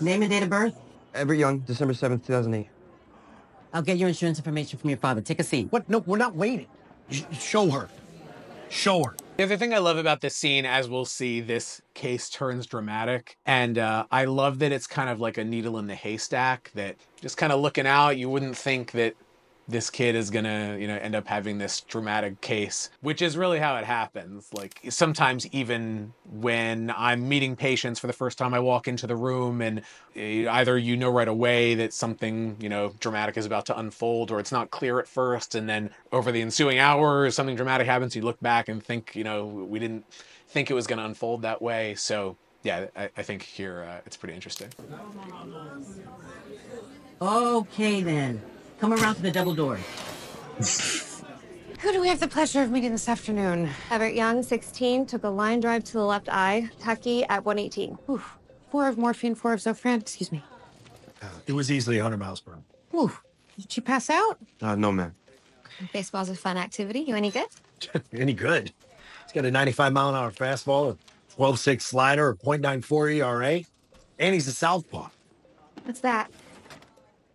Name and date of birth? Everett Young, December 7th, 2008. I'll get your insurance information from your father. Take a seat. What? No, we're not waiting. Sh- show her. Show her. The other thing I love about this scene, as we'll see, this case turns dramatic. And uh, I love that it's kind of like a needle in the haystack, that just kind of looking out, you wouldn't think that this kid is gonna, you know, end up having this dramatic case, which is really how it happens. Like sometimes even when I'm meeting patients for the first time, I walk into the room and eh, either you know right away that something, you know, dramatic is about to unfold, or it's not clear at first, and then over the ensuing hours, something dramatic happens. You look back and think, you know, we didn't think it was gonna unfold that way. So yeah, I, I think here uh, it's pretty interesting. Okay, then. Come around to the double door. Who do we have the pleasure of meeting this afternoon? Everett Young, 16, took a line drive to the left eye. Tachy at 118. Oof. Four of morphine, four of Zofran. Excuse me. It was easily 100 miles per hour. Oof. Did she pass out? Uh, no, ma'am. Baseball's a fun activity. You any good? Any good? He's got a 95 mile an hour fastball, a 12 6 slider, a .94 ERA, and he's a southpaw. What's that?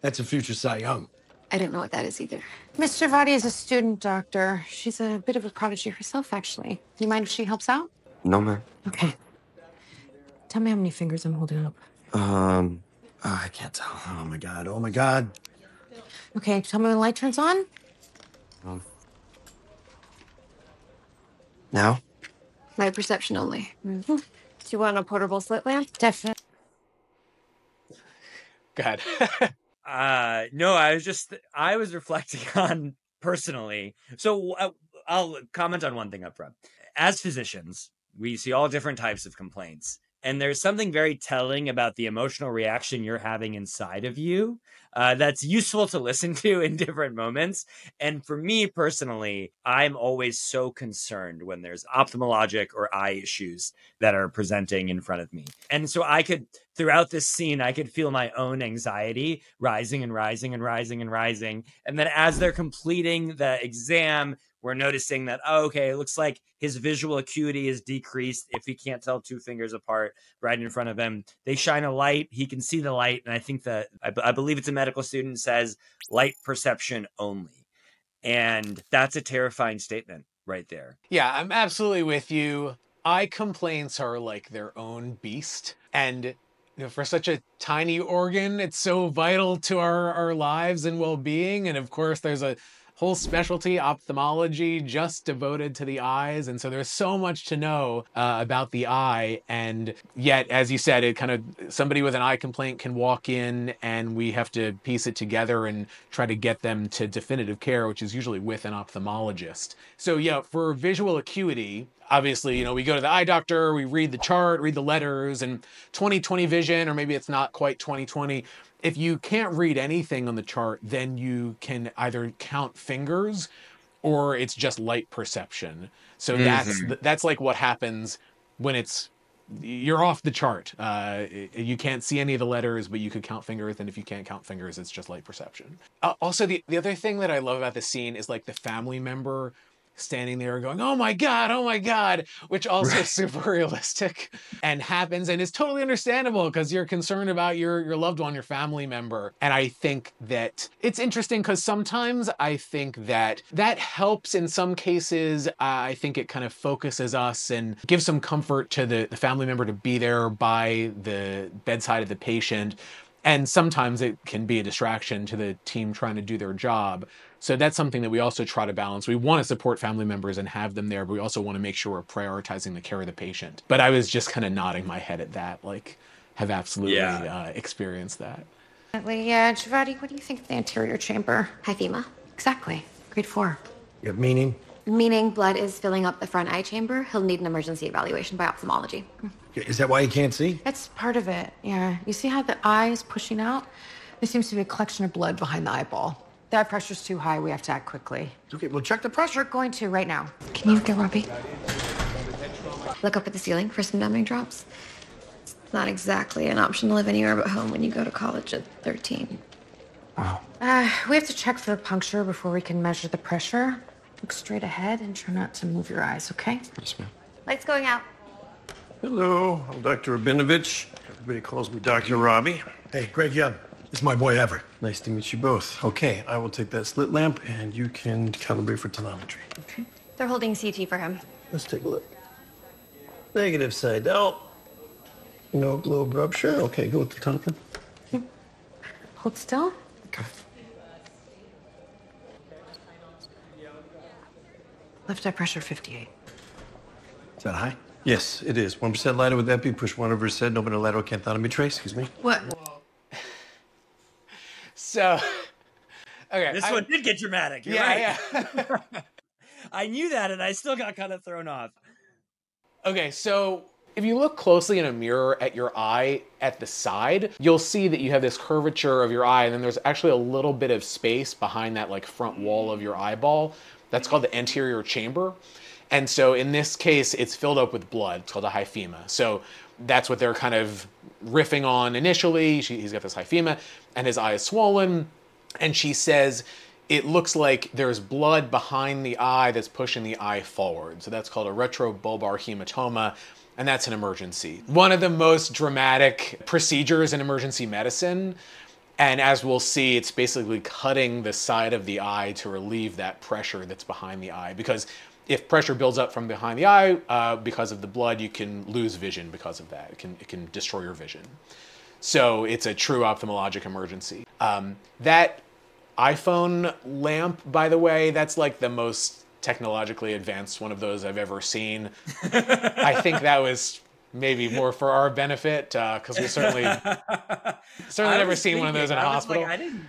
That's a future Cy Young. I don't know what that is either. Miss Javadi is a student doctor. She's a bit of a prodigy herself, actually. Do you mind if she helps out? No, ma'am. Okay. Tell me how many fingers I'm holding up. Um, uh, I can't tell. Oh my God. Oh my God. Okay, tell me when the light turns on. Um, now? Light perception only. Do you want a portable slit lamp? Definitely. Go ahead. Uh, no, I was just I was reflecting on personally. So uh, I'll comment on one thing up front. As physicians, we see all different types of complaints. And there's something very telling about the emotional reaction you're having inside of you uh, that's useful to listen to in different moments. And for me personally, I'm always so concerned when there's ophthalmologic or eye issues that are presenting in front of me. And so I could, throughout this scene, I could feel my own anxiety rising and rising and rising and rising. And then as they're completing the exam, we're noticing that oh, okay it looks like his visual acuity is decreased if he can't tell two fingers apart right in front of him they shine a light he can see the light and i think that i, believe it's a medical student says light perception only and that's a terrifying statement right there Yeah, I'm absolutely with you. Eye complaints are like their own beast. And you know, for such a tiny organ, it's so vital to our, our lives and well being. And of course, there's a whole specialty, ophthalmology, just devoted to the eyes. And so there's so much to know uh, about the eye. And yet, as you said, it kind of somebody with an eye complaint can walk in and we have to piece it together and try to get them to definitive care, which is usually with an ophthalmologist. So, yeah, for visual acuity, obviously, you know, we go to the eye doctor, we read the chart, read the letters, and 20/20 vision, or maybe it's not quite 20/20. If you can't read anything on the chart, then you can either count fingers or it's just light perception. So that's that's like what happens when it's you're off the chart. Uh, you can't see any of the letters, but you could count fingers. And if you can't count fingers, it's just light perception. Uh, also, the, the other thing that I love about the scene is like the family member standing there and going, "Oh my god, oh my god," which also is super realistic and happens and is totally understandable because you're concerned about your your loved one, your family member. And I think that it's interesting because sometimes I think that that helps in some cases. Uh, I think it kind of focuses us and gives some comfort to the, the family member to be there by the bedside of the patient. And sometimes it can be a distraction to the team trying to do their job. So that's something that we also try to balance. We want to support family members and have them there, but we also want to make sure we're prioritizing the care of the patient. But I was just kind of nodding my head at that, like, have absolutely Yeah. uh, experienced that. Yeah, Javadi, what do you think of the anterior chamber? Hyphema. Exactly. Grade four. Yeah, meaning? Meaning blood is filling up the front eye chamber. He'll need an emergency evaluation by ophthalmology. Is that why he can't see? That's part of it. Yeah. You see how the eye is pushing out? There seems to be a collection of blood behind the eyeball. The eye pressure's too high. We have to act quickly. Okay, well, check the pressure. We're going to right now. Can you get Robbie? Look up at the ceiling for some numbing drops. It's not exactly an option to live anywhere but home when you go to college at 13. Uh, we have to check for the puncture before we can measure the pressure. Look straight ahead and try not to move your eyes, okay? Yes, ma'am. Lights going out. Hello, I'm Dr. Robinavitch. Everybody calls me Dr. Robbie. Hey, Greg Young. This is my boy Everett. Nice to meet you both. Okay, I will take that slit lamp and you can calibrate for telemetry. Okay. They're holding CT for him. Let's take a look. Negative Seidel. No globe rupture. Okay, go with the top then. Hold still. Okay. Left eye pressure 58. Is that high? Yes, it is. 1% lido with that epi, push one over his head, open a lateral canthotomy trace. Excuse me. What? So, okay. This I- one did get dramatic. You're yeah, right. yeah. I knew that, and I still got kind of thrown off. Okay, so if you look closely in a mirror at your eye at the side, you'll see that you have this curvature of your eye, and then there's actually a little bit of space behind that like front wall of your eyeball. That's called the anterior chamber. And so in this case, it's filled up with blood. It's called a hyphema. So that's what they're kind of riffing on initially. She, he's got this hyphema, and his eye is swollen. And she says, it looks like there's blood behind the eye that's pushing the eye forward. So that's called a retrobulbar hematoma, and that's an emergency. One of the most dramatic procedures in emergency medicine. And as we'll see, it's basically cutting the side of the eye to relieve that pressure that's behind the eye. Because if pressure builds up from behind the eye uh, because of the blood, you can lose vision because of that. It can, it can destroy your vision. So it's a true ophthalmologic emergency. Um, that iPhone lamp, by the way, that's like the most technologically advanced one of those I've ever seen. I think that was maybe more for our benefit uh, because we certainly certainly never seen one of those in a thinking, hospital. Like, I didn't.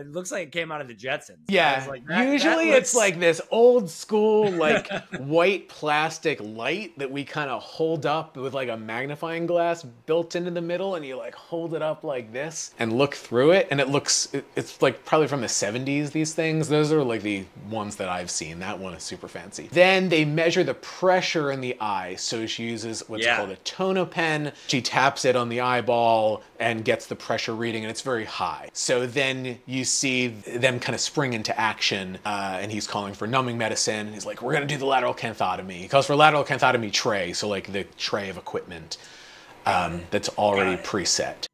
It looks like it came out of the Jetsons. Yeah, like, that- that usually it's like this old school, like white plastic light that we kind of hold up with like a magnifying glass built into the middle, and you like hold it up like this and look through it, and it looks, it- it's like probably from the 70s, these things. Those are like the ones that I've seen. That one is super fancy. Then they measure the pressure in the eye, so she uses what's Yeah. called a Tono-Pen. She taps it on the eyeball and gets the pressure reading, and it's very high. So then you see them kind of spring into action, uh, and he's calling for numbing medicine. He's like, "We're gonna do the lateral canthotomy." He calls for lateral canthotomy tray, so like the tray of equipment um, that's already preset.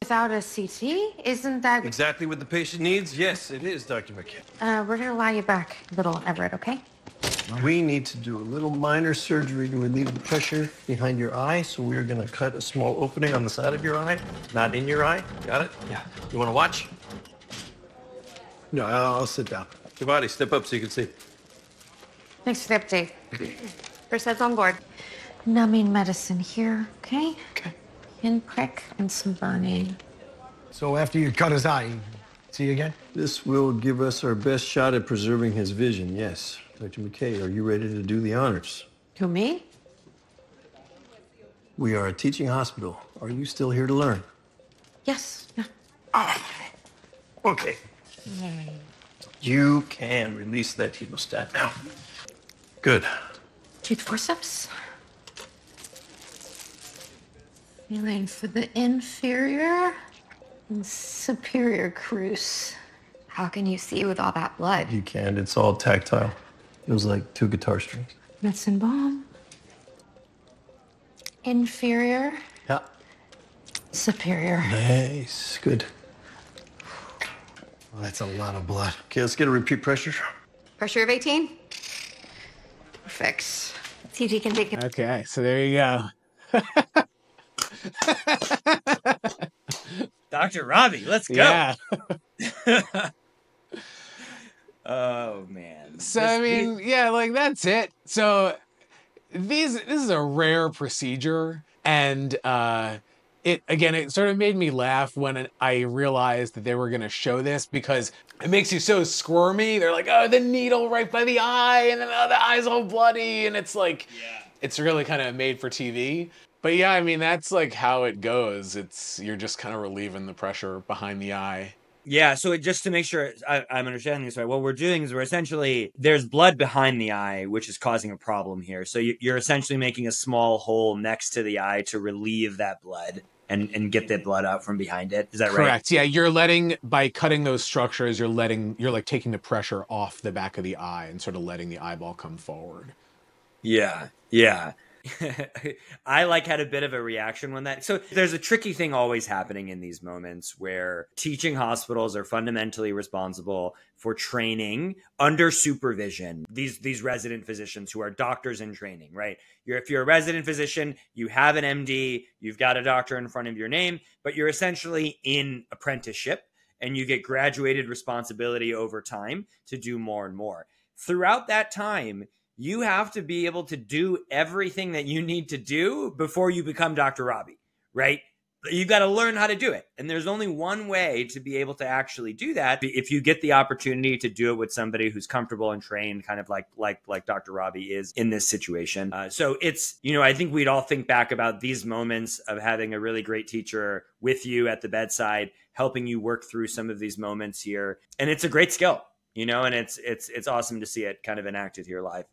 Without a CT, isn't that? Exactly what the patient needs? Yes, it is, Dr. McKay. Uh, we're gonna lie you back, little Everett. Okay? We need to do a little minor surgery to relieve the pressure behind your eye. So we're going to cut a small opening on the side of your eye, not in your eye. Got it? Yeah. You want to watch? No, I'll, I'll sit down. Your body, step up so you can see. Thanks for the update. First head's on board. Numbing medicine here. Okay? Okay. Pinprick and some burning. So after you cut his eye, see you again? This will give us our best shot at preserving his vision. Yes. Dr. McKay, are you ready to do the honors? Who me? We are a teaching hospital. Are you still here to learn? Yes. Yeah. Ah, okay. You can release that hemostat now. Good. Tooth forceps. Feeling for the inferior and superior crus. How can you see with all that blood? You can. It's all tactile. It was like two guitar strings. Metzenbaum. Inferior, Yeah. superior. Nice. Good. Well, that's a lot of blood. Okay, let's get a repeat pressure. Pressure of 18? Perfect. CT can take it. Okay, so there you go. Dr. Robbie, let's go. Yeah. Oh man. So This- I mean, yeah, like that's it. So these this is a rare procedure, and uh, it again it sort of made me laugh when I realized that they were going to show this because it makes you so squirmy. They're like, oh, the needle right by the eye, and then oh, the eye's all bloody, and it's like, yeah. it's really kind of made for TV. But yeah, I mean that's like how it goes. It's you're just kind of relieving the pressure behind the eye. Yeah, so it, just to make sure I, I'm understanding this right, what we're doing is we're essentially there's blood behind the eye, which is causing a problem here. So you, you're essentially making a small hole next to the eye to relieve that blood and and get the blood out from behind it. Is that right? Correct. Yeah, you're letting by cutting those structures, you're letting you're like taking the pressure off the back of the eye and sort of letting the eyeball come forward. Yeah, yeah. I like had a bit of a reaction when that. So there's a tricky thing always happening in these moments where teaching hospitals are fundamentally responsible for training under supervision these these resident physicians who are doctors in training, right? You're if you're a resident physician, you have an MD, you've got a doctor in front of your name, but you're essentially in apprenticeship and you get graduated responsibility over time to do more and more. Throughout that time, you have to be able to do everything that you need to do before you become Dr. Robbie, right? You've got to learn how to do it. And there's only one way to be able to actually do that. If you get the opportunity to do it with somebody who's comfortable and trained, kind of like like like Dr. Robbie is in this situation. Uh, so it's, you know, I think we'd all think back about these moments of having a really great teacher with you at the bedside, helping you work through some of these moments here. And it's a great skill, you know, and it's it's it's awesome to see it kind of enacted here live.